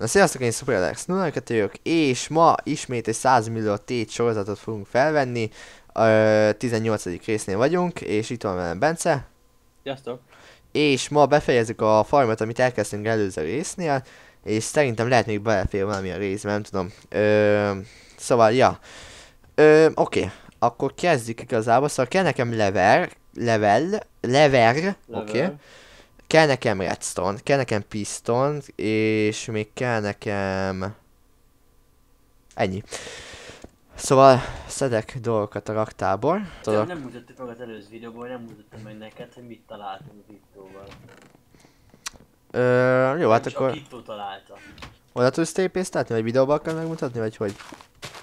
Na sziasztok, én Super Alex 02 vagyok, és ma ismét egy 100 millió tét sorozatot fogunk felvenni. A 18. résznél vagyunk, és itt van velem Bence. Sziasztok! És ma befejezzük a farmot, amit elkezdtünk előző résznél, és szerintem lehet még belefér valami a részben, nem tudom. Ö, szóval, ja. Ö, oké, akkor kezdjük igazából, szóval kell nekem lever, level, lever, oké. Level. Kell nekem redstone, kell nekem piston, és még kell nekem... Ennyi. Szóval szedek dolgokat a raktából. Tudok. nem mutattuk meg az előző videóban, nem mutattam meg neked, hogy mit találtunk a Vittóval. Ö, jó, hát csak akkor Vittó találta. oda tudsz tépésztetni, vagy videóban akar megmutatni, vagy hogy?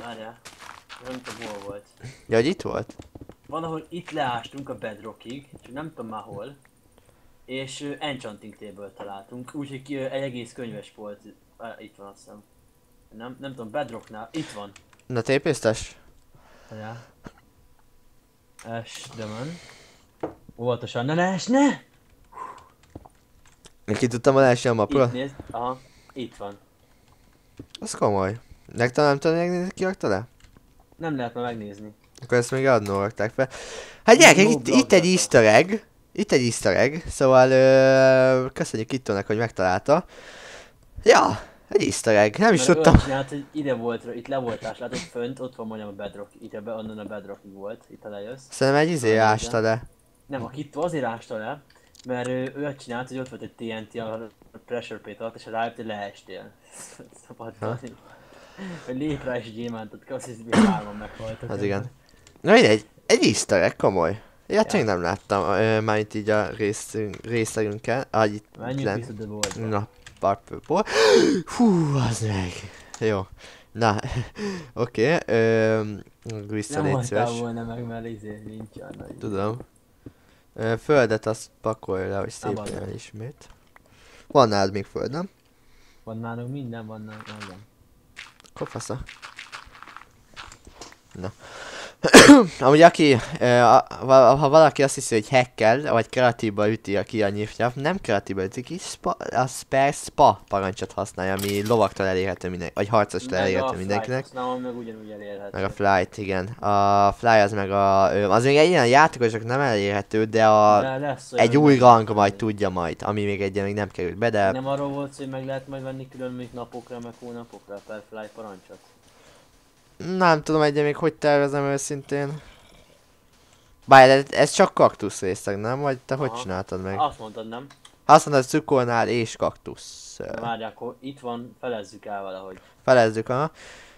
Várjál. Nem tudom hol volt. Ja, hogy itt volt? Van, ahol itt leástunk a bedrockig, csak nem tudom már hol. És Enchanting table találtunk, úgyhogy egy egész könyves volt. Itt van azt hiszem. Nem, nem tudom, bedrocknál. Itt van. Na tépésztes? Várjál. Es, de van. Óvatosan, ne ne es, ne! Ki tudtam volna esni a mapra? Itt nézd, aha, itt van. Az komoly. Nektek nem tudom megnézni, ki rakta le? Nem lehet ma megnézni. Akkor ezt még adnó rakták fel. Hát gyerekek, itt, itt egy easter egg. Itt egy easter egg, szóval ö, köszönjük Kittónak, hogy megtalálta. Ja, egy easter egg, nem is Mert tudtam. Csinált, hogy ide volt, itt le voltás, látod fönt, ott van mondjam a bedrock, itt a be, onnan a bedrockig volt, itt ha lejössz. Szerintem egy izé Igen. ásta le. Nem, a Kitto azért ásta le, mert ő olyat csinált, hogy ott volt egy TNT a pressure plate alatt, és rájött, hogy leestél. Szabadulni. Hogy lép rá és gyémántot kapsz, és hárman meghaltak. Az igen. Na mindegy, egy easter egg, komoly. Ja, Ja. nem láttam, már itt így a részünk, részlegünkkel. Ah, itt Menjünk vissza boltba. Na, purple Hú, az meg. Jó. Na, oké. Okay, vissza Nem légy szíves. volna meg, mert izé nincs nagy. Tudom. Ö, Földet azt pakolj le, hogy Nem szépen baj. ismét. Van nálad még föld, nem? Van nálunk minden, van nálunk fasza. Na. Amúgy aki, ha valaki azt hiszi, hogy hackkel, vagy kreatívba üti ki a nyifnyaf, nem kreatívba üti ki, spa, a spare spa parancsot használja, ami lovaktól elérhető mindenki, vagy harcostól elérhető mindenkinek. használom, meg ugyanúgy elérhető. Meg a flight, igen. A fly az meg a, az még egy ilyen játékosok nem elérhető, de a, De lesz egy új rang majd tudja majd, ami még egyen még nem került be, de Nem arról volt hogy meg lehet majd venni külön még napokra, meg hónapokra per fly parancsot? Nem tudom egyen még hogy tervezem őszintén. Bár ez, ez csak kaktusz részleg, nem? Vagy te hogy Aha. csináltad meg? Azt mondtad, nem? Azt mondod, cukornál és kaktusz. Ö, várjál, akkor itt van, felezzük el valahogy. Felezzük, ha?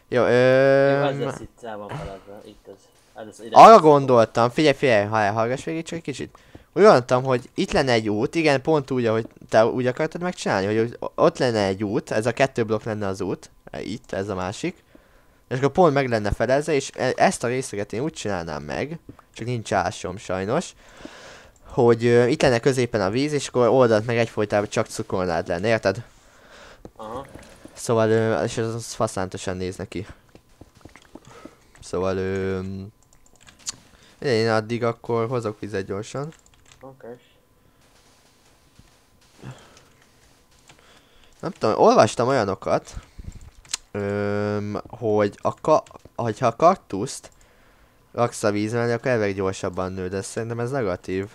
Jó, Jó, ez ö, lesz itt el van felezve, itt ez. ez Arra gondoltam, figyelj, figyelj, ha hallgass végig csak egy kicsit. Úgy gondoltam, hogy itt lenne egy út, igen, pont úgy, ahogy te úgy akartad megcsinálni, hogy ott lenne egy út, ez a kettő blokk lenne az út, e, itt, ez a másik. És akkor pont meg lenne felezve, és e- ezt a részeget én úgy csinálnám meg, csak nincs ásom sajnos, hogy ö, itt lenne középen a víz, és akkor oldalt meg egyfolytában csak cukornád lenne, érted? Aha. Szóval, ö, és az, az faszántosan néz neki. Szóval, ö, én addig akkor hozok vizet gyorsan. Oké. Nem tudom, olvastam olyanokat, öm, hogy a ka- hogyha a kaktuszt raksz a vízben, akkor elveg gyorsabban nő, de szerintem ez negatív.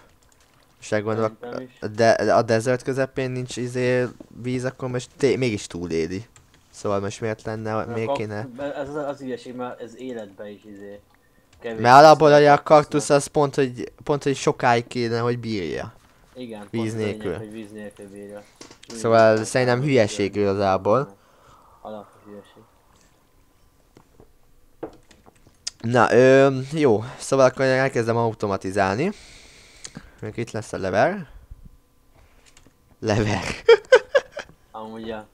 És gondolok, Szerintem is. de a desert közepén nincs izé víz, akkor most mégis túléli. Szóval most miért lenne, a kéne? Ez az, az ügyeség, mert ez életben is izé. Kevés Mert alapból a kaktusz az pont, hogy, pont, hogy sokáig kéne, hogy bírja. Igen, víz a lényeg, nélkül. hogy víz nélkül bírja. Szóval Víz szerintem nélkül hülyeség igazából. Alapos hülyeség. Na, ö, jó, szóval akkor elkezdem automatizálni. Még itt lesz a lever. Lever. Amúgy ja.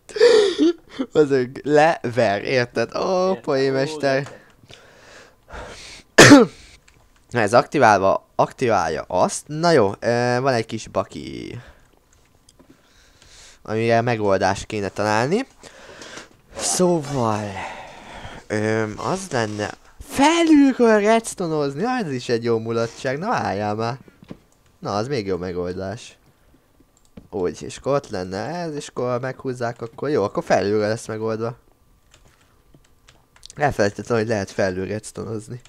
Azok, lever, érted? Ó, Értem. poémester. Na ez aktiválva, aktiválja azt. Na jó, van egy kis baki. Amire megoldást kéne találni. Szóval... Öm, az lenne... Felülről redstone-ozni, ah, ez is egy jó mulatság, na várjál már. Na, az még jó megoldás. Úgy, és akkor ott lenne ez, és akkor meghúzzák, akkor jó, akkor felülre lesz megoldva. Elfelejtettem, hogy lehet felül redstone-ozni.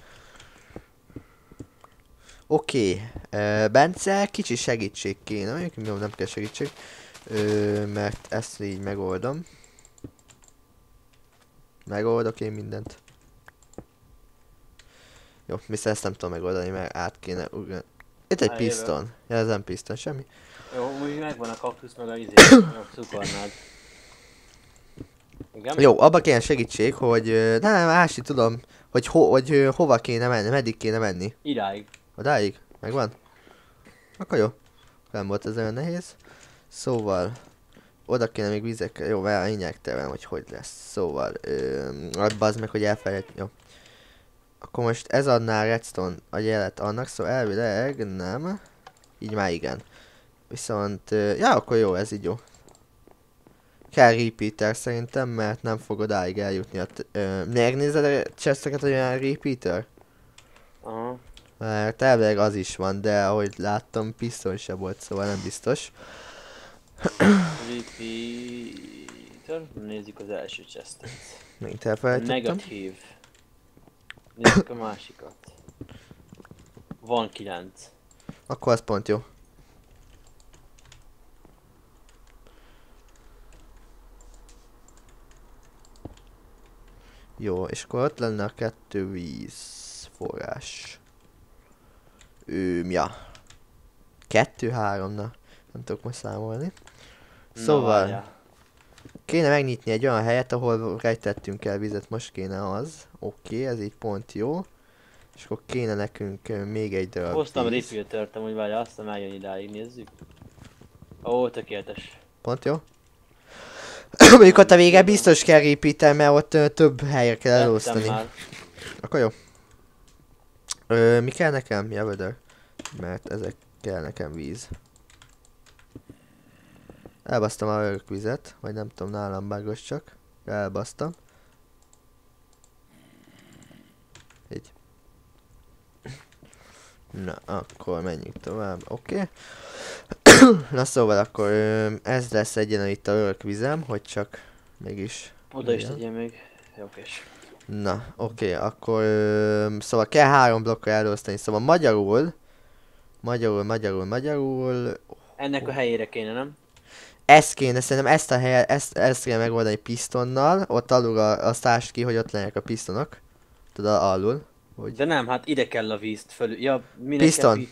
Oké, okay. Bence, kicsi segítség kéne, mondjuk jó, nem kell segítség, Ö, mert ezt így megoldom. Megoldok én mindent. Jó, viszont ezt nem tudom megoldani, mert át kéne ugrani. Itt egy Á, piszton. Ja, ez nem piszton, semmi. Jó, úgy megvan a kaktusz meg a izé, a cukornád. Igen? Jó, abba kéne segítség, hogy... Nem, nem, Ási, tudom, hogy, ho, hogy hova kéne menni, meddig kéne menni. Iráig. Odáig? Megvan? Akkor jó. Nem volt ez olyan nehéz. Szóval... Oda kéne még vizekkel, jó, vele terem, hogy hogy lesz. Szóval, ö, az meg, hogy elfelejt, jó. Akkor most ez adná a redstone a jelet annak, szóval elvileg nem. Így már igen. Viszont, ja, akkor jó, ez így jó. Kell repeater szerintem, mert nem fog odáig eljutni a... megnézed a chesteket, hogy olyan repeater? Aha. Mert elvileg az is van, de ahogy láttam, pisztoly se volt, szóval nem biztos. Repeater. Nézzük az első chestet. Megint elfelejtettem. Negatív. Nézzük a másikat. Van 9. Akkor az pont jó. Jó, és akkor ott lenne a kettő víz forrás. Ő, ja. Kettő, három, na. Nem tudok most számolni. Na, Szóval, várjál. Kéne megnyitni egy olyan helyet, ahol rejtettünk el vizet, most kéne az. Oké, ez így pont jó. És akkor kéne nekünk még egy darab Hoztam víz. repeater-t, hogy várjál, aztán eljön idáig, nézzük. Ó, tökéletes. Pont jó. Mondjuk ott a vége biztos kell repeater, mert ott ö, több helyre kell elosztani. Akkor jó. Ö, mi kell nekem? Ja, vödör. Mert ezek kell nekem víz. Elbasztam a örök vizet, vagy nem tudom, nálam bágos csak. Elbasztam. Így. Na, akkor menjünk tovább. Oké. Okay. Na szóval akkor ez lesz egyen itt a örök vizem, hogy csak mégis Oda is tegyél még. Jó, kés. Na, oké, okay, akkor szóval kell három blokkra elosztani, szóval magyarul, magyarul, magyarul, magyarul, Ennek a helyére kéne, nem? Ezt kéne, szerintem ezt a helyet, ezt, ezt kéne megoldani pisztonnal, ott alul a, azt ásd ki, hogy ott legyenek a pisztonok, tudod, alul, hogy, De nem, hát ide kell a vízt fölül. Ja, minek Piszton. Kell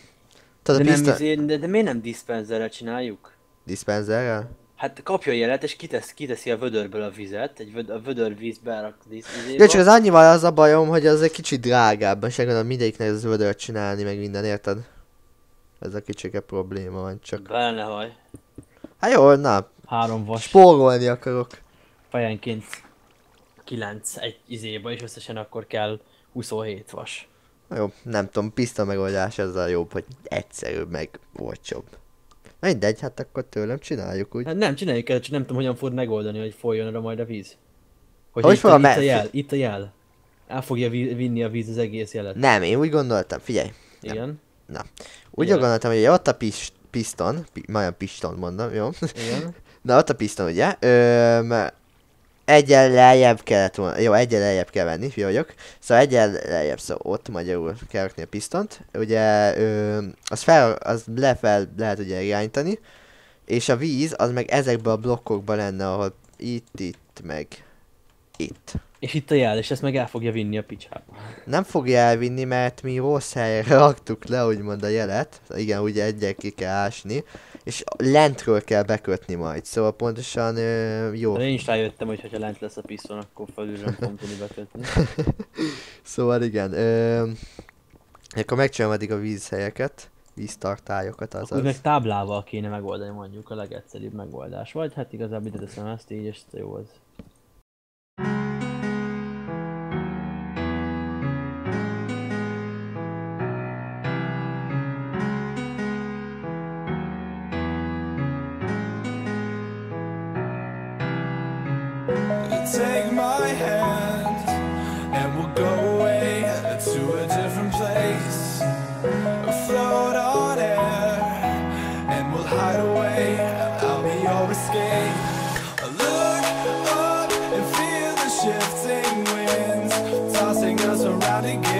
tudod, de, a nem piszton, izé, de, de miért nem diszpenzerrel csináljuk? diszpenzerrel? Hát kapja jelet, és kitesz, kiteszi a vödörből a vizet, egy vöd, a vödör vízbe rak Ja, csak az annyival az a bajom, hogy az egy kicsit drágább, és gondolom mindegyiknek az vödört csinálni, meg minden, érted? Ez a kicsike probléma van csak. Bele ne haj. Hát jó, na, Három vas spórolni akarok. fejenként 9 egy izéba, és összesen akkor kell 27 vas. Jó, nem tudom, piszta megoldás ez a jobb, hogy egyszerűbb, meg olcsóbb. Mindegy, hát akkor tőlem csináljuk úgy. Hát nem, csináljuk el, csak nem tudom, hogyan fogod megoldani, hogy folyjon oda majd a víz. Hogy Hogy itt, fog a, itt a jel, itt a jel. El fogja vi- vinni a víz az egész jelet. Nem, én úgy gondoltam, figyelj. Nem. Igen, Úgy Igen. gondoltam, hogy ott a pis, piszton, pi, majd piston mondom, jó? igen. Na ott a piszton, ugye? Öm, egyen lejjebb kellett volna, jó, egyen lejjebb kell venni, fi vagyok. Szóval egyen lejjebb, szóval ott magyarul kell rakni a pisztont. Ugye, öm, az fel, az lefel lehet ugye irányítani. És a víz, az meg ezekben a blokkokban lenne, ahol itt, itt, meg itt. És itt a jel, és ezt meg el fogja vinni a picsába. Nem fogja elvinni, mert mi rossz helyre raktuk le, úgymond a jelet. Igen, ugye egyel ki kell ásni. És lentről kell bekötni majd, szóval pontosan ö, jó. De én is rájöttem, hogy ha lent lesz a piszton, akkor felül nem fogom tudni bekötni. Szóval igen, ö, akkor megcsinálom addig a vízhelyeket, víztartályokat azaz. meg táblával kéne megoldani mondjuk a legegyszerűbb megoldás. Vagy hát igazából ide teszem ezt így, és jó az. take my hand and we'll go away to a different place. Float on air and we'll hide away. I'll be your escape. Look up and feel the shifting winds tossing us around again.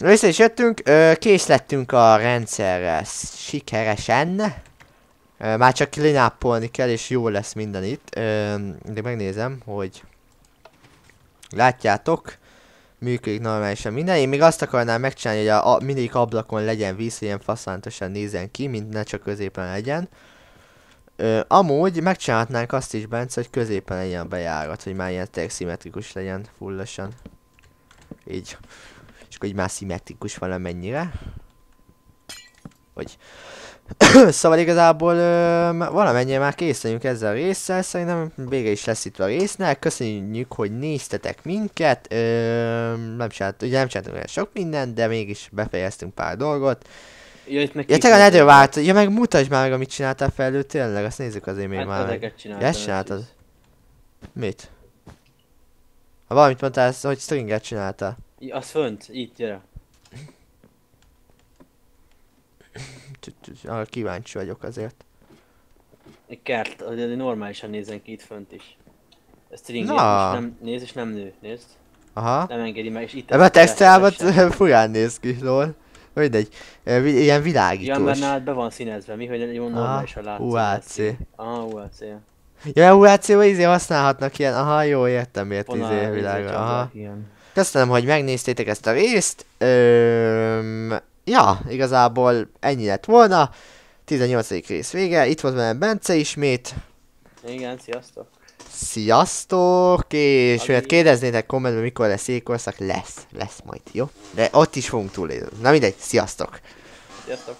Vissza is jöttünk, ö, kész lettünk a rendszerre sikeresen. Ö, már csak lináppolni kell, és jó lesz minden itt. Ö, de megnézem, hogy... Látjátok? Működik normálisan minden. Én még azt akarnám megcsinálni, hogy a, a mindegyik ablakon legyen víz, hogy ilyen faszántosan nézzen ki, mint ne csak középen legyen. Ö, amúgy megcsinálhatnánk azt is, Bence, hogy középen legyen bejárat, hogy már ilyen tényleg szimmetrikus legyen fullosan. Így. És akkor így már szimmetrikus valamennyire. Hogy... szóval igazából ö, valamennyire már kész vagyunk ezzel a résszel, szerintem vége is lesz itt a résznek. Köszönjük, hogy néztetek minket. Ö, nem csinált, ugye nem csináltunk olyan sok mindent, de mégis befejeztünk pár dolgot. Ja, itt meg Ja, te a Nether várt, ja meg mutasd már meg, amit csináltál felül tényleg, azt nézzük azért még Hát már. ezeket csináltam. Ja, ezt csináltad? Mit? Ha valamit mondtál, hogy stringet csináltál. Az fönt, itt, gyere. Arra kíváncsi vagyok azért. Egy kert, hogy normálisan nézzen ki itt fönt is. Ez string, Na. nem, nézd és nem nő, nézd. Aha. Nem engedi meg, és itt Ebben a textában furán néz ki, lol. Mindegy. Ilyen Ja, mert világítós. nálad be van színezve, mi, hogy jó normálisan látszik. UAC. Ah, UAC. Ja, UAC-ban izé használhatnak ilyen, aha, jó, értem, miért izé világra, aha. Igen. Köszönöm, hogy megnéztétek ezt a részt. Öm, ja, igazából ennyi lett volna. 18. rész vége. Itt volt velem Bence ismét. Igen, sziasztok. Sziasztok! És miért kérdeznétek kommentben, mikor lesz jégkorszak, lesz. Lesz majd, jó? De ott is fogunk túlélni. Na mindegy, sziasztok! Sziasztok.